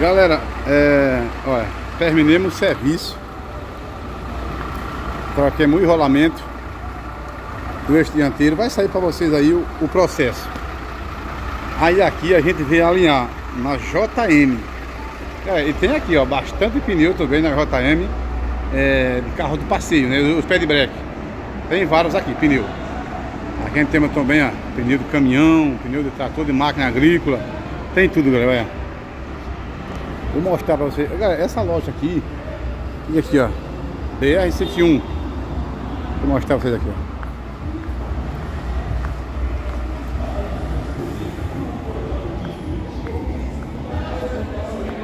Galera, é, olha, terminemos o serviço. Troquemos o enrolamento do eixo dianteiro. Vai sair para vocês aí o, o, processo. Aí aqui a gente vem alinhar na JM. É, e tem aqui, ó, bastante pneu também na JM é, de carro do passeio, né? Os pés de breque. Tem vários aqui, pneu. Aqui a gente tem também, ó, pneu de caminhão, pneu de trator de máquina agrícola. Tem tudo, galera. Vou mostrar pra vocês. Galera, essa loja aqui. E aqui, ó. BR-101. Vou mostrar pra vocês aqui, ó.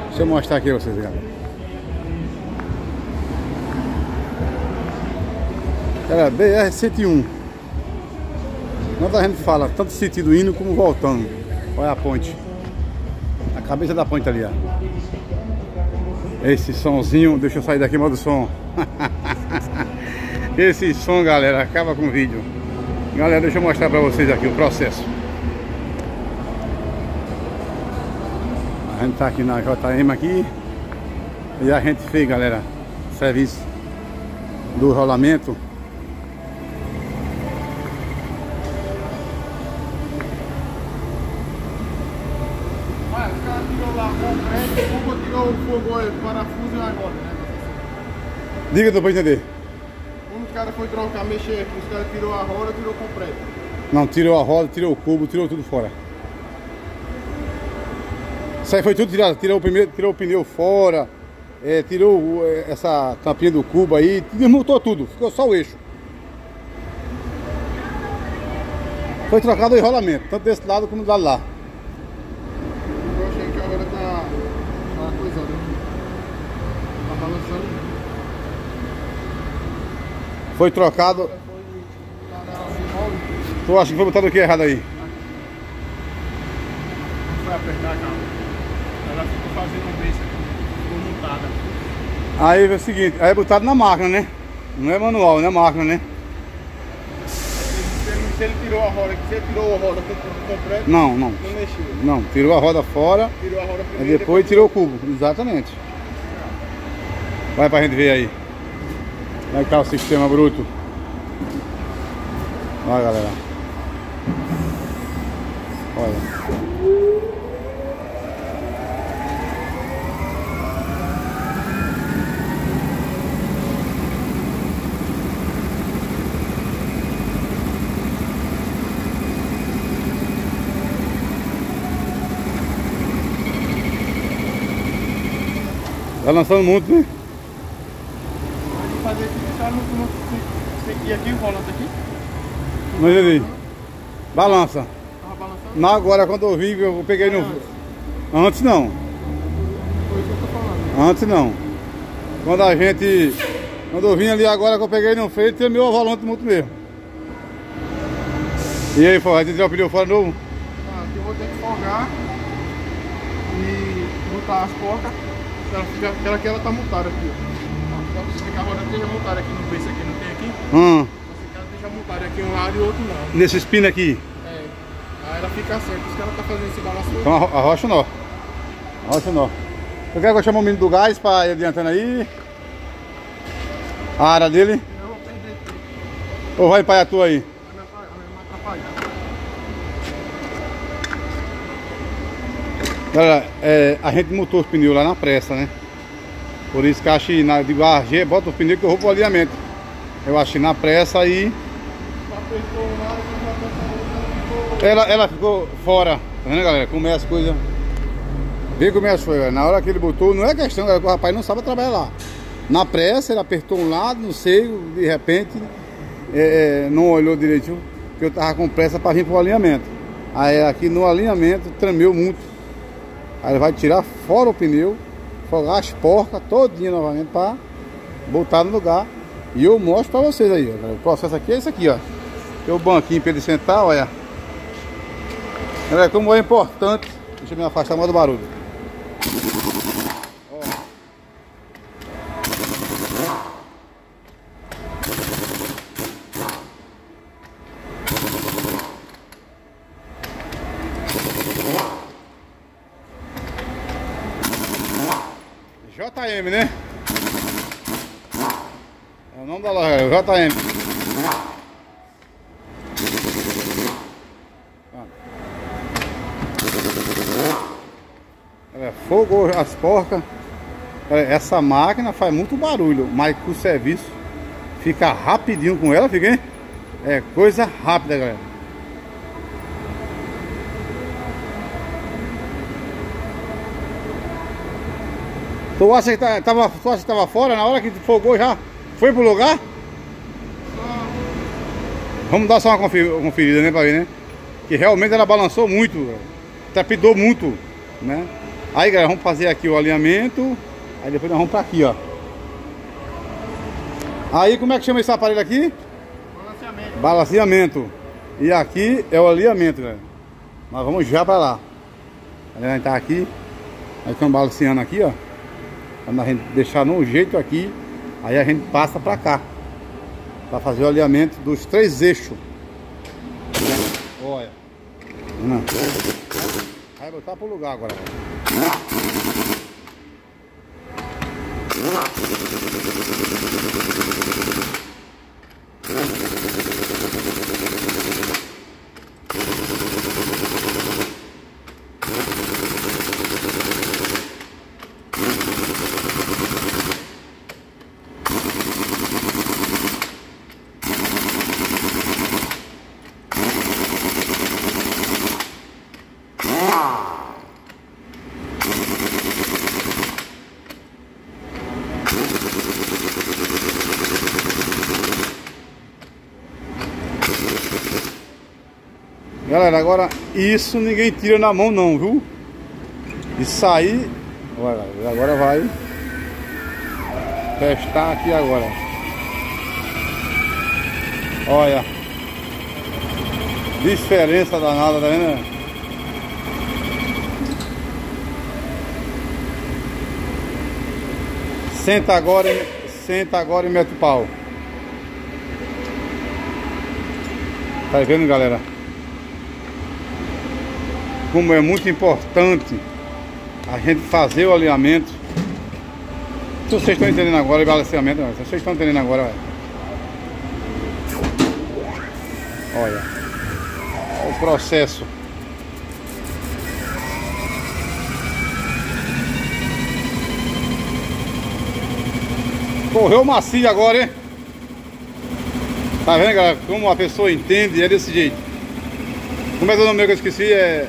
Deixa eu mostrar aqui pra vocês, galera. Galera, BR-101. Quando a gente fala tanto sentido indo como voltando. Olha a ponte. A cabeça da ponte ali, ó. Esse somzinho, deixa eu sair daqui, modo som. Esse som, galera, acaba com o vídeo. Galera, deixa eu mostrar pra vocês aqui o processo. A gente tá aqui na JM aqui. E a gente fez, galera, serviço do rolamento. Diga pra entender. Quando os caras foi trocar, mexer aqui, os caras tirou a roda, tirou completo. Não, tirou a roda, tirou o cubo, tirou tudo fora. Isso aí foi tudo tirado, tirou o, primeiro, tirou o pneu fora, é, tirou é, essa tampinha do cubo aí, desmontou tudo, ficou só o eixo. Foi trocado o enrolamento, tanto desse lado como do lado lá. Foi trocado. Tu acha que foi botado o que errado aí? Não foi apertar. Ela ficou fazendo um beijo ficou montada. Aí é o seguinte, aí é botado na máquina, né? Não é manual, não é máquina, né? Se ele tirou a roda, se ele tirou a roda completa, não, não. Não mexeu. Não, tirou a roda fora. Tirou a roda primeiro, e depois, depois tirou o cubo, exatamente. Vai pra gente ver aí. Como é que tá o sistema bruto? Olha galera. Olha. Tá lançando muito, né? fazer aqui, deixar no, no, aqui, aqui, o volante aqui. Mas ele balança. Tava balançando? Não, agora quando eu vi, eu peguei no. Antes não. Foi isso que eu tô falando. Antes não. Quando a gente. Quando eu vim ali agora que eu peguei no freio, tremeu o volante muito mesmo. E aí, vai tirar o pneu fora novo? Ah, aqui eu vou ter que folgar e botar as porcas. Aquela que ela tá montada aqui, ó. Carro agora esteja montado aqui no não tem aqui? Hum. Montado aqui um lado e outro não. Nesse espino aqui? É. Aí ela fica certa, os caras tá fazendo esse balanço. Então arrocha. Arrocha. Eu quero que eu chame o menino do gás para ir adiantando aí. A área dele. Eu vou perder tudo. Ou vai para a tua aí? Vai me atrapalhar. Galera, é, a gente montou os pneus lá na pressa, né? Por isso que achei, na, ah, G, bota o pneu que eu vou pro alinhamento. Eu achei na pressa aí. Ela, ela ficou fora, tá vendo galera? Começa as coisas. Vê como é que foi, na hora que ele botou, não é questão, galera, que o rapaz não sabe trabalhar lá. Na pressa, ele apertou um lado, não sei, de repente, é, é não olhou direitinho, que eu tava com pressa para vir pro alinhamento. Aí aqui no alinhamento tremeu muito. Aí ele vai tirar fora o pneu folgar as porcas todinha novamente para botar no lugar. E eu mostro para vocês aí, ó. O processo aqui é esse aqui, ó. Tem o banquinho para ele sentar, olha. Olha como é importante. Deixa eu me afastar mais do barulho. JM, né? O nome da loja, JM. É, fogo as porcas. Essa máquina faz muito barulho, mas com o serviço fica rapidinho com ela, fica, hein? É coisa rápida, galera. Tu acha que tá, tava, tu acha que tava fora na hora que fogou já? Foi pro lugar? Vamos dar só uma conferida, né, pra ver, né? Que realmente ela balançou muito, trapidou muito, né? Aí, galera, vamos fazer aqui o alinhamento. Aí depois nós vamos pra aqui, ó. Aí, como é que chama esse aparelho aqui? Balanceamento. Balanceamento. E aqui é o alinhamento, galera. Nós vamos já pra lá. A gente tá aqui. Nós estamos balanceando aqui, ó. Quando a gente deixar no jeito aqui, aí a gente passa para cá. Para fazer o alinhamento dos três eixos. Olha. Vai botar pro lugar agora. Galera, agora isso ninguém tira na mão não, viu? Isso aí, agora vai testar aqui agora. Olha. Diferença danada, tá vendo? Senta agora, senta agora e mete o pau. Tá vendo, galera? Como é muito importante a gente fazer o alinhamento. Se vocês estão entendendo agora o balanceamento, se vocês estão entendendo agora, olha, olha o processo. Correu macio agora, hein? Tá vendo, galera? Como a pessoa entende, é desse jeito. Como é é o nome que eu esqueci? É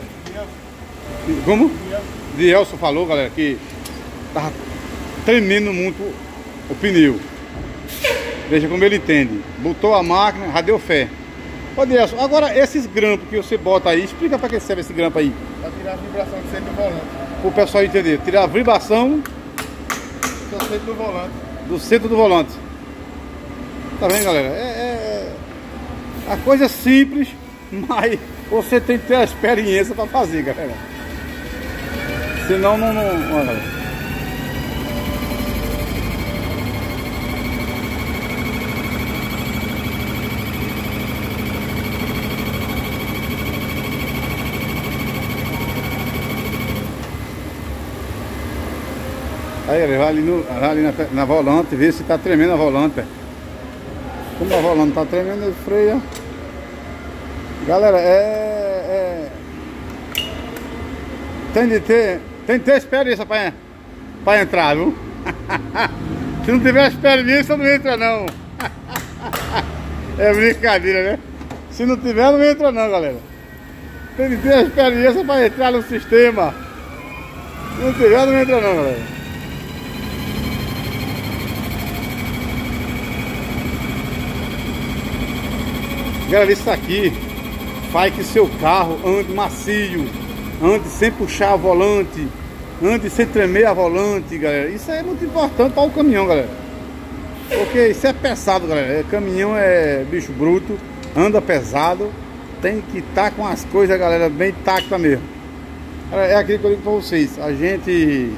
como? Dielson falou, galera, que tava tremendo muito o pneu. Veja como ele entende. Botou a máquina, já deu fé. Ô Dielson, agora esses grampos que você bota aí, explica pra que serve esse grampo aí. Pra tirar a vibração do centro do volante. O pessoal entender. Tirar a vibração do centro do volante. Do centro do volante. Tá vendo, galera? É, é... A coisa é simples, mas você tem que ter a experiência pra fazer, galera. Senão não. não olha. Aí ele vai ali, no, vai ali na, na volante, ver se tá tremendo a volante. Como a volante tá tremendo, ele freia. Galera, é, é. Tem de ter tem que ter experiência pra, pra entrar, viu? Se não tiver experiência, não entra não. É brincadeira, né? Se não tiver, não entra não, galera. Tem que ter experiência pra entrar no sistema. Se não tiver, não entra não, galera. Galera, isso aqui faz que seu carro ande macio ande sem puxar a volante, ande sem tremer a volante, galera. Isso é muito importante para o caminhão, galera. Porque isso é pesado, galera. É, caminhão é bicho bruto, anda pesado, tem que estar tá com as coisas, galera, bem intacta mesmo. É aquilo que eu digo para vocês. A gente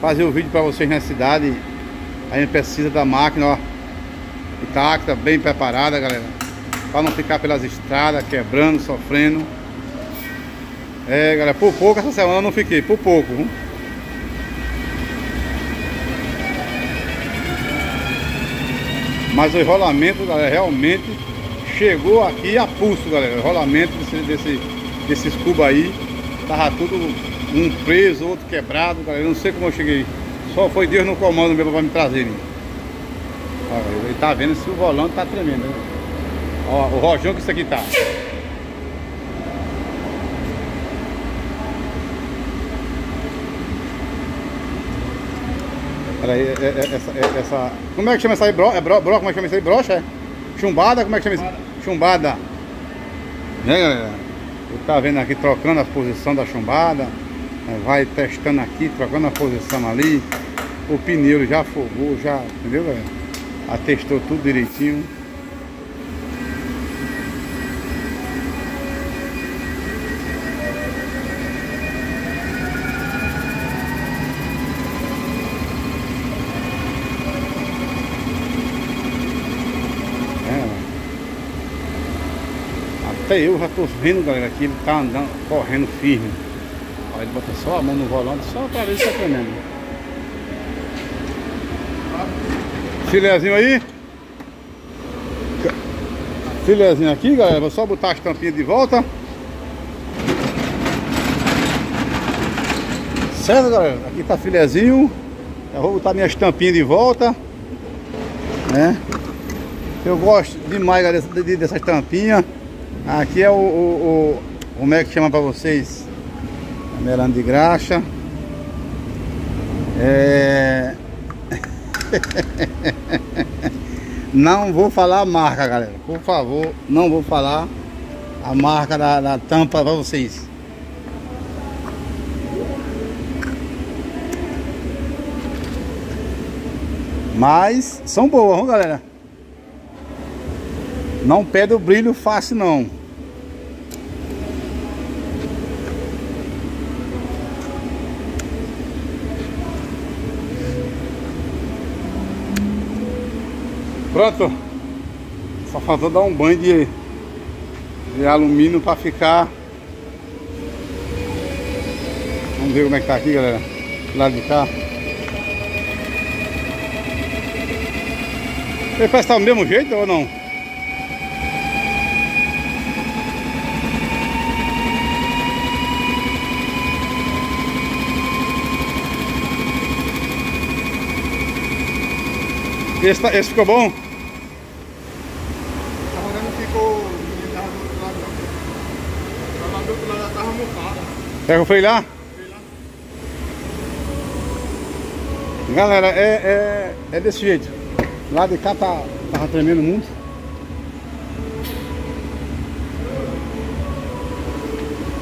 fazer o vídeo para vocês na cidade, a gente precisa da máquina, ó, intacta, bem preparada, galera. Para não ficar pelas estradas, quebrando, sofrendo. É, galera, por pouco essa semana eu não fiquei, por pouco. Mas o enrolamento, galera, realmente chegou aqui a pulso, galera. O enrolamento desse, desse, desses cubos aí, tava tudo um preso, outro quebrado, galera. Eu não sei como eu cheguei. Só foi Deus no comando mesmo para me trazer Ele tá vendo se o volante tá tremendo. Né? Ó, o rojão que isso aqui tá. Peraí, é, é, é, essa, é, essa. Como é que chama essa aí? Bro, é bro, bro, como é que chama isso aí? Brocha? É? Chumbada? Como é que chama isso? Chumbada. Né, galera? Ele tá vendo aqui trocando a posição da chumbada. Né, vai testando aqui, trocando a posição ali. O pneu já afogou, já, entendeu, galera? Atestou tudo direitinho. Até eu já tô vendo, galera, que ele tá andando, correndo firme. Ó, ele bota só a mão no volante, só pra ver se tá tremendo. Filézinho aí. Filézinho aqui, galera. Vou só botar as tampinhas de volta. Certo, galera? Aqui tá filézinho. Eu vou botar minhas tampinhas de volta. Né? Eu gosto demais, galera, dessas tampinhas. Aqui é o, o, o como é que chama para vocês? Melando de graxa. É... não vou falar a marca, galera. Por favor, não vou falar a marca da, da tampa para vocês. Mas são boas, galera. Não perde o brilho fácil não. Pronto. Só faltou dar um banho de, de alumínio para ficar. Vamos ver como é que tá aqui, galera. Do lado de cá. Ele parece que tá do mesmo jeito ou não? Esse, tá, esse ficou bom? A roda não ficou. Não tava do outro lado não. Tava do outro lado, ela tava montada. Pega o freio lá? Galera, é, é, é desse jeito. Lá de cá tá, tava tremendo muito.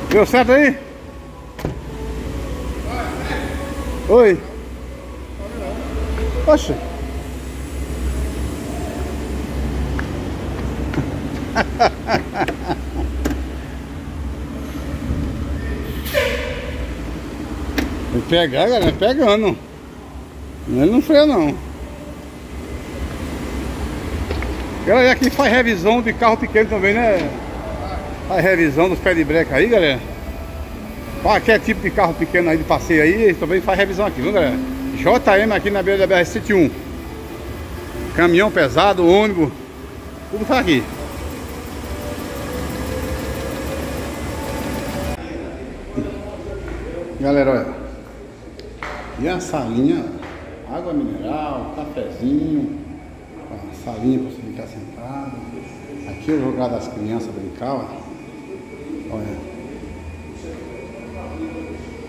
Deu certo aí? Oi. Poxa. Ele pegar, galera, pegando. Ele não freia não. Galera, aqui faz revisão de carro pequeno também, né? Faz revisão dos pés de breca aí, galera. Qualquer tipo de carro pequeno aí de passeio aí, também faz revisão aqui, viu, galera? JM aqui na beira da BR-71. Caminhão pesado, ônibus, tudo faz aqui. Galera, olha. E a salinha, água mineral, cafezinho, a salinha para você ficar sentado. Aqui é o lugar das crianças brincar, ó. Olha.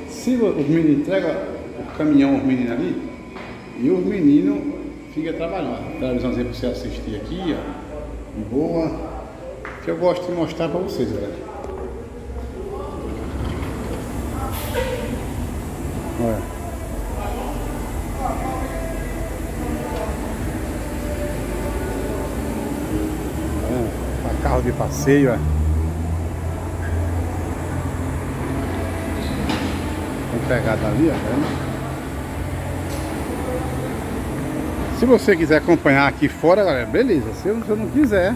Se os meninos entregam o caminhão aos meninos ali, e os meninos ficam trabalhando. Televisãozinha para você assistir aqui, ó. Boa. Que eu gosto de mostrar para vocês, galera. Olha. É, carro de passeio, ó. Tem pegada ali, ó. Tá Se você quiser acompanhar aqui fora, galera, beleza. Se você não quiser,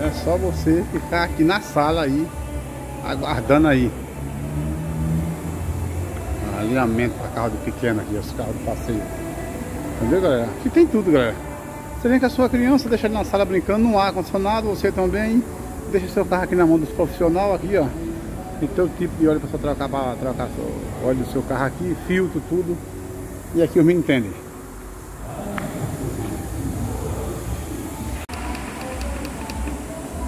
é só você ficar aqui na sala aí, aguardando aí alinhamento para carro de pequeno aqui, os carros de passeio. Entendeu, galera? Aqui tem tudo, galera. Você vem com a sua criança, deixa ele na sala brincando, no ar condicionado, você também. Deixa seu carro aqui na mão dos profissionais aqui, ó. Tem todo tipo de óleo para você trocar, para trocar o óleo do seu carro aqui, filtro, tudo. E aqui os meninos entendem.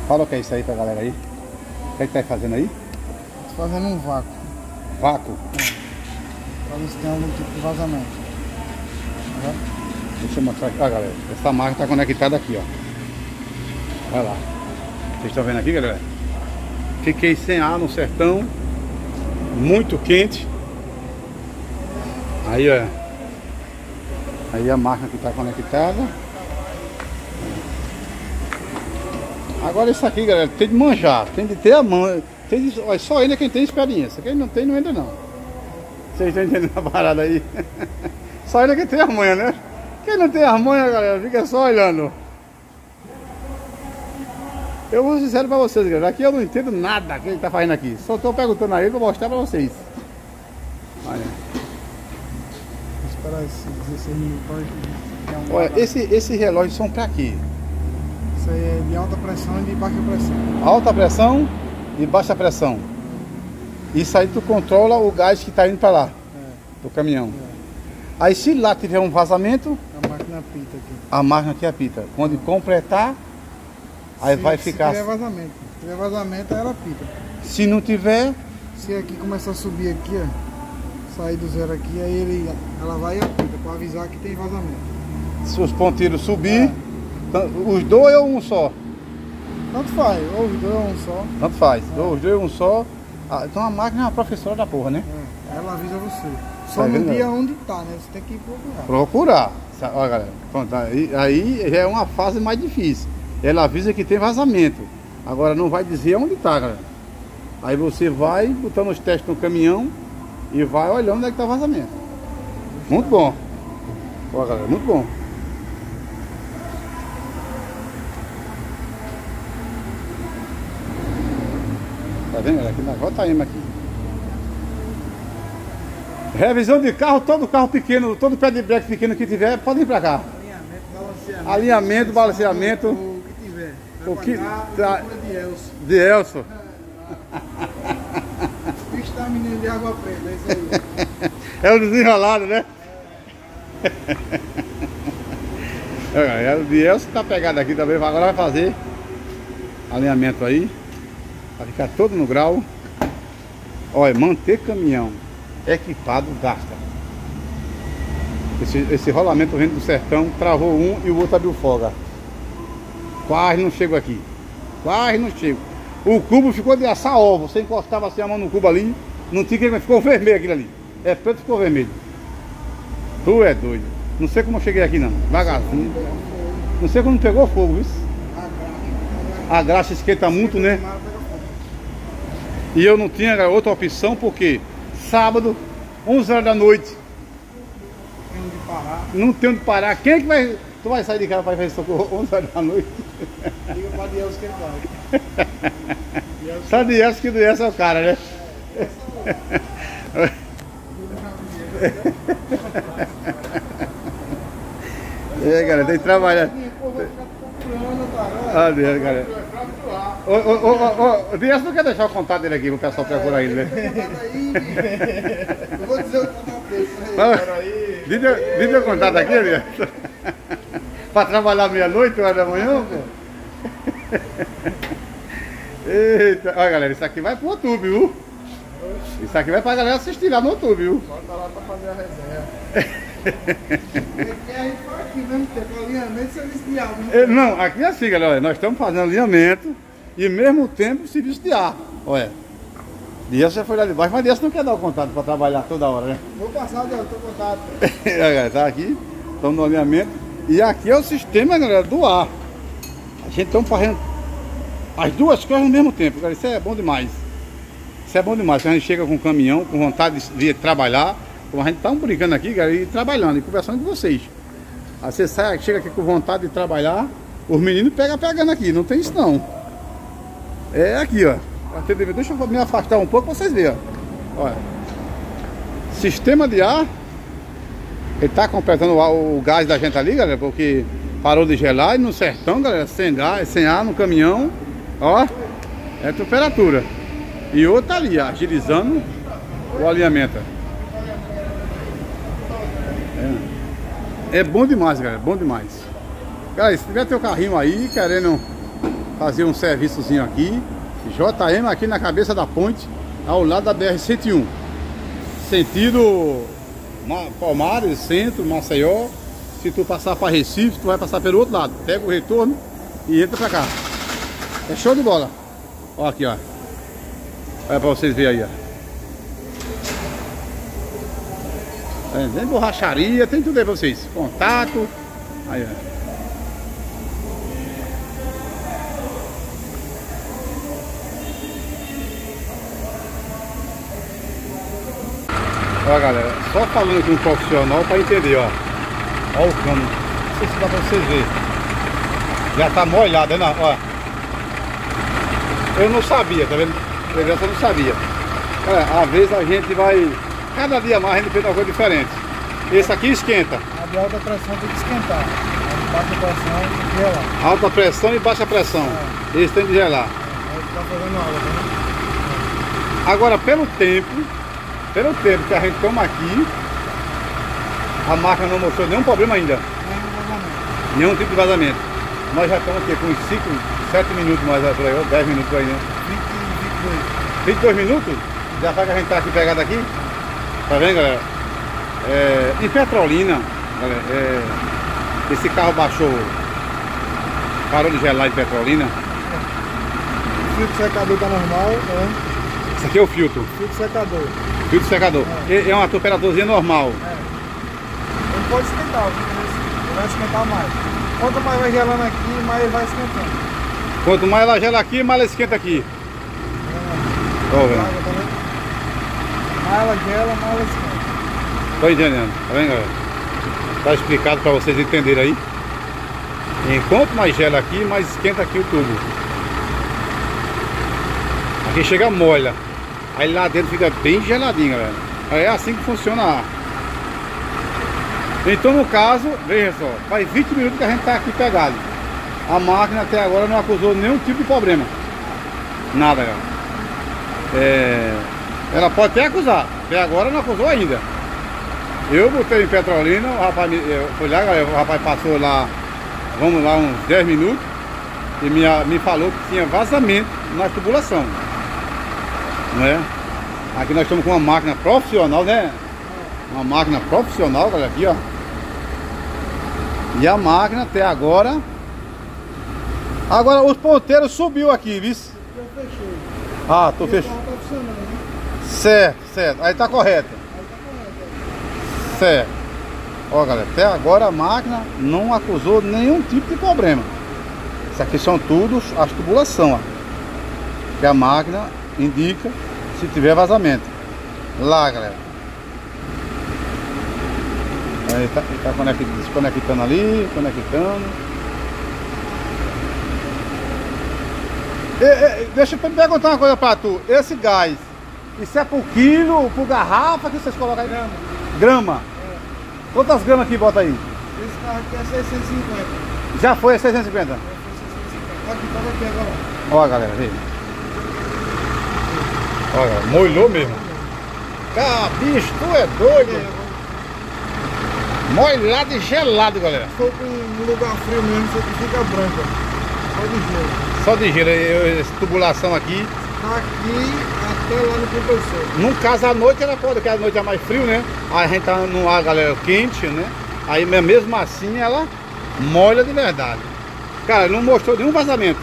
Fala o que é isso aí pra galera aí. O que é que tá fazendo aí? Tô fazendo um vácuo. Vácuo. Pra ver se tem algum tipo de vazamento. Tá Deixa eu mostrar aqui, ó galera. Essa máquina tá conectada aqui, ó. Olha lá. Vocês estão vendo aqui, galera? Fiquei sem ar no sertão. Muito quente. Aí, ó. Aí a máquina que está conectada. Agora isso aqui, galera, tem de manjar, tem de ter a mão. Tem de, olha, só ele é quem tem experiência. Quem não tem, não entra não. Vocês estão entendendo a parada aí? Só ele é quem tem a manha, né? Quem não tem a manha, galera, fica só olhando. Eu vou ser sincero pra vocês, galera. Aqui eu não entendo nada que ele tá fazendo aqui. Só tô perguntando a ele pra mostrar pra vocês. Olha. Vou esperar esses 16 minutos. um Olha, esse, esse relógio são pra quê? Isso aí é de alta pressão e de baixa pressão. Alta pressão e baixa pressão. Isso aí tu controla o gás que tá indo pra lá, É, do caminhão. Aí se lá tiver um vazamento, a máquina pita aqui. a máquina que apita. Quando completar, aí Se- vai ficar. Se tiver vazamento. Se tiver vazamento, ela pita. Se não tiver, Se aqui começar a subir aqui, ó. Sair do zero aqui, aí ele, ela vai e apita pra avisar que tem vazamento. se os ponteiros subir, tan- os dois ou um só? Tanto faz, ou os dois ou um só. Tanto faz. Os dois ou um só. Ah, então a máquina é uma professora da porra, né? É, ela avisa você. Só Tá no dia onde tá, né? Você tem que procurar. Procurar. Olha, galera, pronto, aí, aí já é uma fase mais difícil. Ela avisa que tem vazamento. Agora não vai dizer onde está, galera. Aí você vai botando os testes no caminhão e vai olhando onde é que está o vazamento. Muito bom. Olha, galera, muito bom. Vendo? Aqui na aqui. Revisão de carro, todo carro pequeno, todo pé de breque pequeno que tiver, pode vir pra cá. Alinhamento, balanceamento. Alinhamento, balanceamento. O que tiver. O Vai que- pagar, tá. de Elcio. De tá menino de água preta, é isso aí. É o desenrolado, né? É, o de Elson tá pegado aqui também. Agora vai fazer alinhamento aí. Vai ficar todo no grau. Olha, manter caminhão equipado gasta. Esse, esse rolamento vindo do sertão travou um e o outro abriu folga. Quase não chego aqui. Quase não chego. O cubo ficou de assar ovo. Você encostava assim a mão no cubo ali, não tinha que ficou vermelho aquilo ali. É preto ficou vermelho. Tu é doido. Não sei como eu cheguei aqui não. Devagarzinho. Não sei como pegou fogo, viu? A graxa esquenta muito, né? E eu não tinha outra opção porque sábado, 11 horas da noite, Tem onde parar. não tem onde parar. Quem é que vai. Tu vai sair de casa para fazer socorro 11 horas da noite? Liga pra Deus que ele vai. Só de essa que do essa é o cara, né? É, galera, tem que trabalhar. Ah, Deus, galera. Ô, ô, ô, ô, ô, Dias não quer deixar o contato dele aqui pro pessoal procurar ele, né? Eu vou dizer o contato dele. Peraí. Diz meu- contato aqui, Dias. pra trabalhar meia-noite, uma da manhã, pô. Eita, olha galera, isso aqui vai pro YouTube, viu? Isso aqui vai pra galera assistir lá no YouTube, viu? Bota lá pra fazer a reserva. Porque a gente faz aqui mesmo tempo, alinhamento e serviço de água. né? Eh, Não, aqui é assim, galera. Nós estamos fazendo alinhamento e ao mesmo tempo serviço de ar. Olha. Dias já foi lá de baixo, mas Dias não quer dar o contato para trabalhar toda hora, né? Vou passar, Deus, tô contato. Olha, galera, tá aqui, estamos no alinhamento. E aqui é o sistema, galera, do ar. A gente estamos fazendo as duas coisas ao mesmo tempo, galera. Isso é bom demais. Isso é bom demais. A gente chega com o caminhão, com vontade de trabalhar. Como a gente está brincando aqui, galera, e trabalhando, e conversando com vocês. Aí você sai, chega aqui com vontade de trabalhar, os meninos pegam pegando aqui, não tem isso não. É aqui, ó. Deixa eu me afastar um pouco para vocês verem. ó. Olha. Sistema de ar ele tá completando o, o gás da gente ali, galera, porque Parou de gelar e no sertão, galera, sem gás, sem ar no caminhão, ó, é temperatura. E outra ali, agilizando o alinhamento. É, é bom demais, galera, bom demais. Galera, se tiver teu carrinho aí, querendo fazer um serviçozinho aqui, JM aqui na cabeça da ponte, ao lado da BR-101. Sentido Palmares, centro, Maceió, se tu passar para Recife, tu vai passar pelo outro lado. Pega o retorno e entra para cá. É show de bola. Ó aqui, ó. Olha para vocês verem aí, ó. Tem borracharia, tem tudo aí pra vocês. Contato. Aí, ó. Ó galera, só falando com um profissional para entender, ó. Ó o cano. Não sei se dá pra vocês verem. Já tá molhado, né? Ó. Eu não sabia, tá vendo? Eu não sabia. É, às vezes a gente vai. Cada dia mais a gente fez uma coisa diferente. Esse aqui esquenta. A de alta pressão tem que esquentar. A de baixa pressão tem que gelar. Alta pressão e baixa pressão. É. Esse tem que gelar. Aí tá fazendo tá vendo? Agora, pelo tempo, pelo tempo que a gente toma aqui, a máquina não mostrou nenhum problema ainda. Nenhum tipo de vazamento. Nós já estamos aqui com uns 5, 7 minutos mais por aí, 10 minutos por aí, né? 20, 22 minutos? Já sabe que a gente tá aqui pegado aqui? Tá vendo, galera? É, em Petrolina, galera, é, esse carro baixou, parou de gelar em Petrolina. O filtro secador tá normal, né? Esse aqui é o filtro. Filtro secador. Filtro secador. É, é uma temperaturinha normal. É. Não pode esquentar, ele vai esquentar mais. Quanto mais vai gelando aqui, mais vai esquentando. Quanto mais ela gela aqui, mais ela esquenta aqui. Tô vendo? Mais ela gela, mais ela esquenta. Tô entendendo, tá vendo galera? Tá explicado para vocês entenderem aí. Enquanto mais gela aqui, mais esquenta aqui o tubo. Aqui chega molha. Aí lá dentro fica bem geladinho, galera. É assim que funciona a. Então no caso, veja só, faz 20 minutos que a gente tá aqui pegado. A máquina até agora não acusou nenhum tipo de problema. Nada, galera. É... Ela pode até acusar, até agora não acusou ainda. Eu botei em Petrolina, o rapaz me, foi lá, galera, o rapaz passou lá, vamos lá, uns 10 minutos e me, me falou que tinha vazamento na tubulação. Não é? Aqui nós estamos com uma máquina profissional, né? Uma máquina profissional, galera, aqui, ó. E a máquina até agora. Agora os ponteiros subiu aqui, viu? Eu fechei. Ah, tô fechando. Tá né? Certo, certo. Aí tá correto. Aí tá correto. Certo. Ó, galera, até agora a máquina não acusou nenhum tipo de problema. Isso aqui são tudo as tubulação, ó. Que a máquina indica se tiver vazamento. Lá, galera. Aí tá, tá conectando, desconectando ali, conectando. E, e, deixa eu perguntar uma coisa pra tu. Esse gás, isso é por quilo, por garrafa que vocês colocam aí? Grama. Grama. Quantas gramas aqui bota aí? Esse carro aqui é 650. Já foi a 650? Aqui, pega aqui agora. Ó, galera, vê. Olha, molhou mesmo. Cara, bicho, tu é doido. Molhado e gelado, galera. For com um lugar frio mesmo, isso aqui fica branco. ó. Só de gelo. Só de gelo, essa tubulação aqui. Aqui até lá no compressor. No caso, à noite ela pode, porque à noite é mais frio, né? Aí a gente tá no ar, galera, quente, né? Aí me- mesmo assim ela molha de verdade. Cara, não mostrou nenhum vazamento.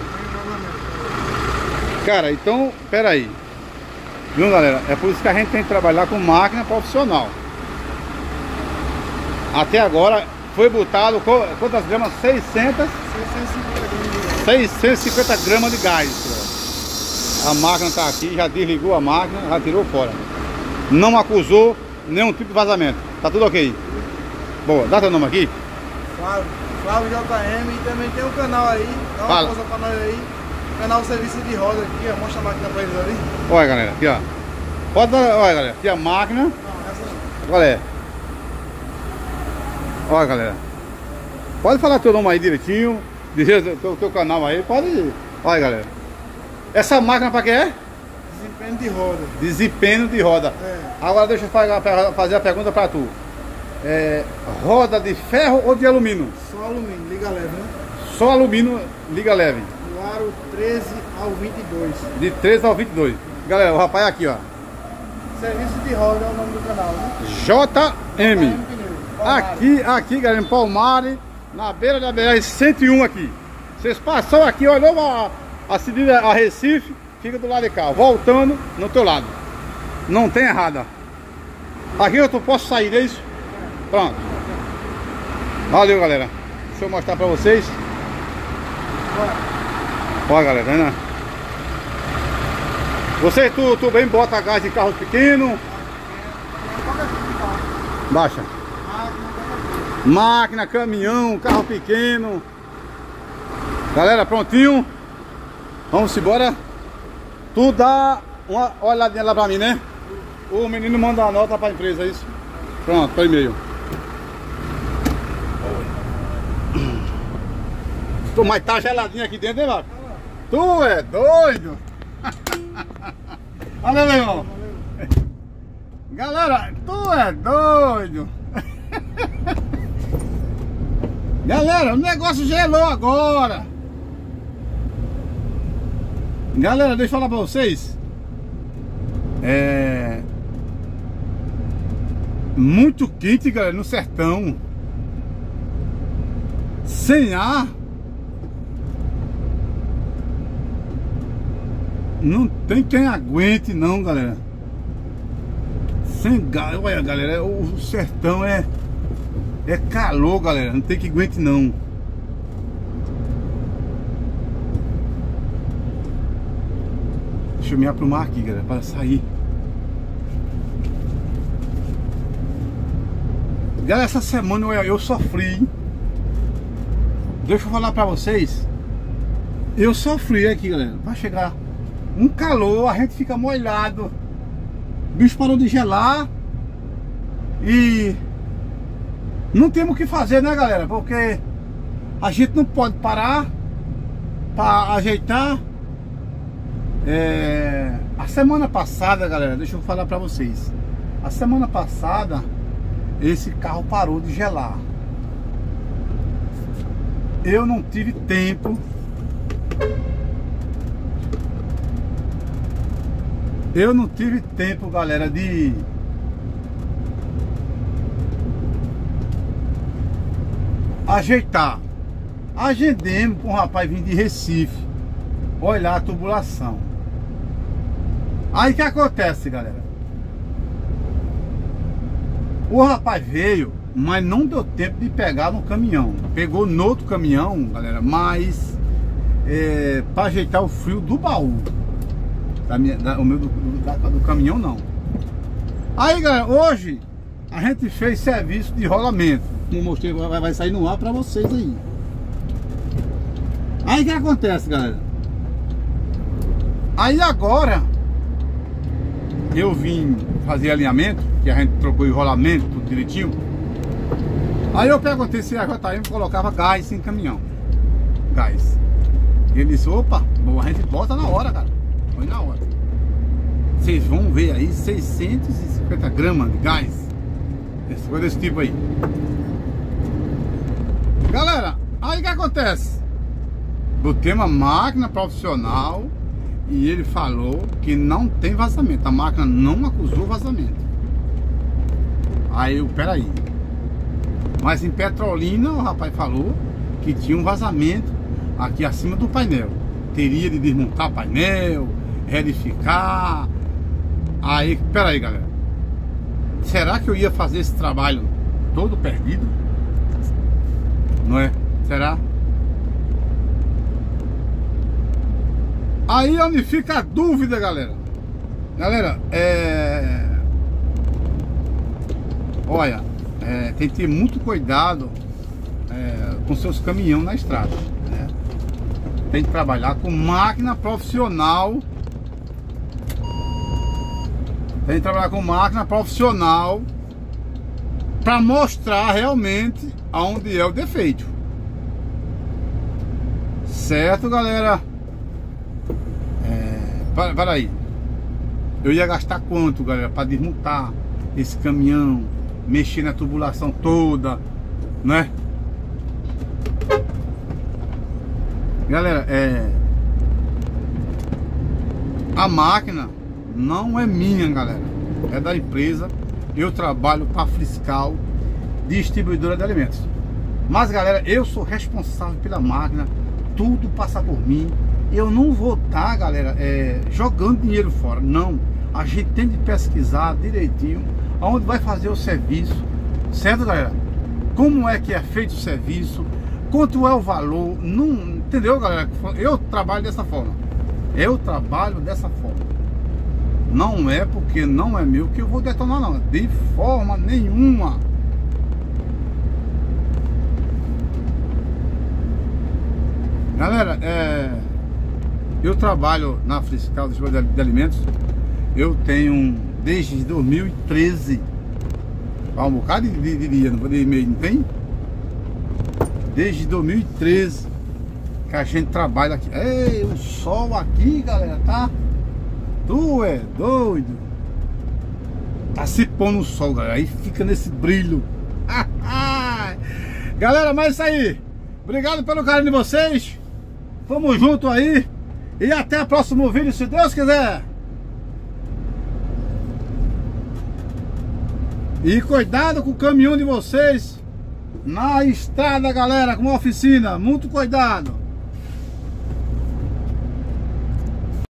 Cara, então, pera aí. Viu, galera? É por isso que a gente tem que trabalhar com máquina profissional. Até agora foi botado qu- quantas gramas? 600, 650 gramas de gás. 650 gramas de gás. A máquina tá aqui, já desligou a máquina, já tirou fora. Não acusou nenhum tipo de vazamento. Tá tudo ok. Boa, dá teu nome aqui. Flávio, Flávio JM e também tem um canal aí, dá uma Fala. força pra nós aí. Canal Serviço de Roda aqui, ó, mostra a máquina pra eles ali. Olha, galera, aqui ó. Pode dar, olha, galera, aqui a máquina. Não, essa não. Qual é? Olha, galera. Pode falar teu nome aí direitinho, dizer teu, teu canal aí, pode ir. Olha galera. Essa máquina para que é? Desempenho de roda. Desempenho de roda. É. Agora deixa eu fazer a pergunta para tu. É, roda de ferro ou de alumínio? Só alumínio, liga leve, né? Só alumínio, liga leve. Do aro 13 ao 22. De 13 ao 22. Galera, o rapaz aqui, ó. Serviço de roda é o nome do canal, né? JM. Aqui, aqui, galera, em Palmare, na beira da BR-101 aqui. Vocês passam aqui, olhou a, a seguida a Recife, fica do lado de cá, voltando no teu lado. Não tem errada. Aqui eu posso sair, é isso? Pronto. Valeu, galera. Deixa eu mostrar pra vocês. Olha, galera, né? Você, tu, tu bem bota gás de carro pequeno? Baixa. Máquina, caminhão, carro pequeno. Galera, prontinho? Vamos embora. Tu dá uma olhadinha lá pra mim, né? O menino manda a nota pra empresa, é isso? Pronto, para e-mail. Mas tá geladinho aqui dentro, né, Marco? Tu é doido? Olha, meu irmão. Galera, tu é doido. Galera, o negócio gelou agora. Galera, deixa eu falar pra vocês. É... Muito quente, galera, no sertão. Sem ar. Não tem quem aguente não, galera. Sem gás. Olha, galera, o sertão é... É calor, galera. Não tem que aguente não. Deixa eu me aprumar aqui, galera, para sair. Galera, essa semana eu, eu sofri. Hein? Deixa eu falar pra vocês. Eu sofri aqui, galera. Vai chegar um calor, a gente fica molhado. O bicho parou de gelar. E não temos o que fazer, né, galera? Porque a gente não pode parar para ajeitar. É... A semana passada, galera, deixa eu falar para vocês. A semana passada, esse carro parou de gelar. Eu não tive tempo Eu não tive tempo, galera, de ajeitar. Agendemos com um rapaz vindo de Recife olhar a tubulação. Aí que acontece, galera? O rapaz veio, mas não deu tempo de pegar no caminhão. Pegou no outro caminhão, galera, mas é, para ajeitar o frio do baú. Da minha, da, o meu do, do, da, do caminhão não. Aí, galera, hoje a gente fez serviço de rolamento. Como mostrei, vai, vai sair no ar para vocês aí. Aí o que acontece, galera? Aí agora eu vim fazer alinhamento, que a gente trocou enrolamento, tudo direitinho. Aí eu perguntei se a JM colocava gás em caminhão. Gás. Ele disse, opa, a gente bota na hora, cara. Foi na hora. Vocês vão ver aí 650 gramas de gás. Esse, coisa desse tipo aí. Galera, aí que acontece? Botei uma máquina profissional e ele falou que não tem vazamento. A máquina não acusou vazamento. Aí eu, peraí. Mas em Petrolina o rapaz falou que tinha um vazamento aqui acima do painel. Teria de desmontar painel, retificar. Aí, peraí galera. Será que eu ia fazer esse trabalho todo perdido? Não é? Será? Aí onde fica a dúvida, galera. Galera, é. Olha, é, tem que ter muito cuidado é, com seus caminhões na estrada. Né? Tem que trabalhar com máquina profissional. Tem que trabalhar com máquina profissional para mostrar realmente aonde é o defeito. Certo, galera? É, para, para aí. Eu ia gastar quanto, galera, para desmontar esse caminhão, mexer na tubulação toda, né? Galera, é... A máquina não é minha, galera. É da empresa. Eu trabalho para fiscal distribuidora de alimentos. Mas, galera, eu sou responsável pela máquina. Tudo passa por mim. Eu não vou estar, tá, galera, é, jogando dinheiro fora. Não. A gente tem de pesquisar direitinho aonde vai fazer o serviço. Certo, galera? Como é que é feito o serviço? Quanto é o valor? Não, entendeu, galera? Eu trabalho dessa forma. Eu trabalho dessa forma. Não é porque não é meu que eu vou detonar, não. De forma nenhuma. Galera, é, eu trabalho na Fiscal de Alimentos. Eu tenho desde 2013. Há um bocado de, de, de dia, não tem? Desde 2013 que a gente trabalha aqui. Ei, o sol aqui, galera, tá? Tu é doido. Tá se pondo o sol, galera. Aí fica nesse brilho. galera, mas é isso aí. Obrigado pelo carinho de vocês. Tamo junto aí. E até o próximo vídeo, se Deus quiser. E cuidado com o caminhão de vocês na estrada, galera, com uma oficina. Muito cuidado.